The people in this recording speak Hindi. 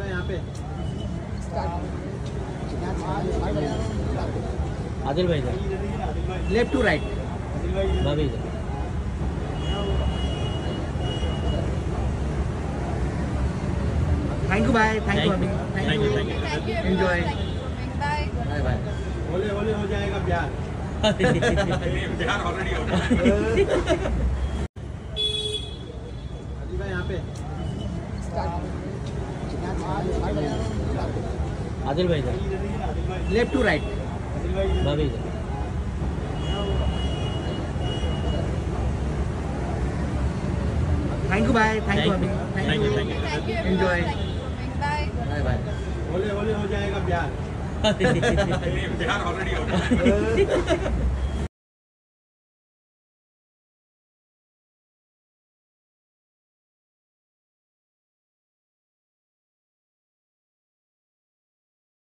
यहाँ पे। आदिल भाई सर लेफ़्ट टू राइट भाभी sir thank you bye thank you. Thank you. Bye. Bye bye होले होले हो जाएगा प्यार। बिहार ऑलरेडी हो गया अजी भाई यहाँ पे। आदिल भाई सर लेफ़्ट टू राइट भाभी sir thank you bye thank you. Thank you. Bye. Bye bye होले होले हो जाएगा प्यार ऑलरेडी हो गया Uh,